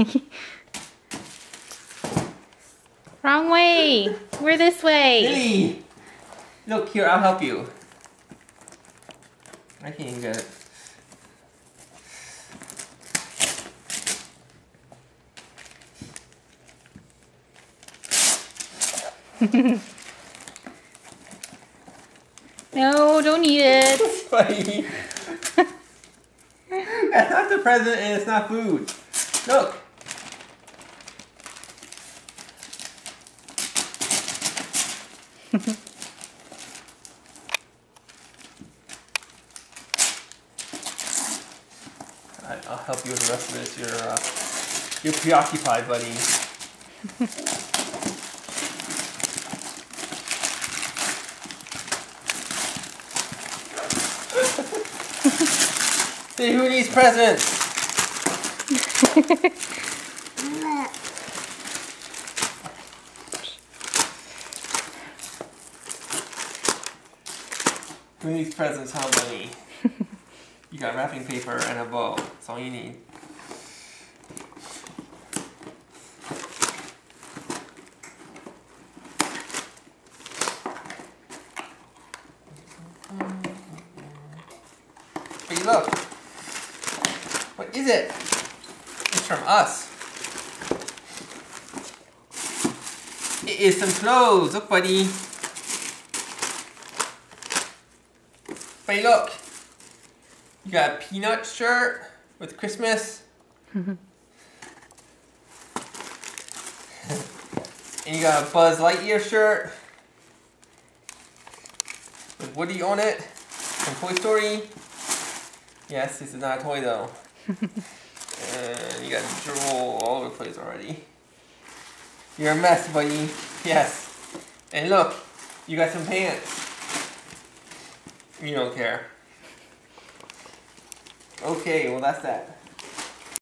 Wrong way. We're this way. Lily! Look, here, I'll help you. I can't get it. no, don't eat it. That's not the present and it's not food. Look. I, I'll help you with the rest of this. You're uh, you're preoccupied, buddy. See who needs presents? Who needs presents, huh, buddy? you got wrapping paper and a bow. That's all you need. Hey, look. What is it? It's from us. It is some clothes. Look, buddy. Buddy, look. You got a peanut shirt with Christmas. and you got a Buzz Lightyear shirt with Woody on it from Toy Story. Yes, this is not a toy though. and you got drool all over the place already. You're a mess, buddy. Yes. And look, you got some pants. You don't care. Okay, well that's that.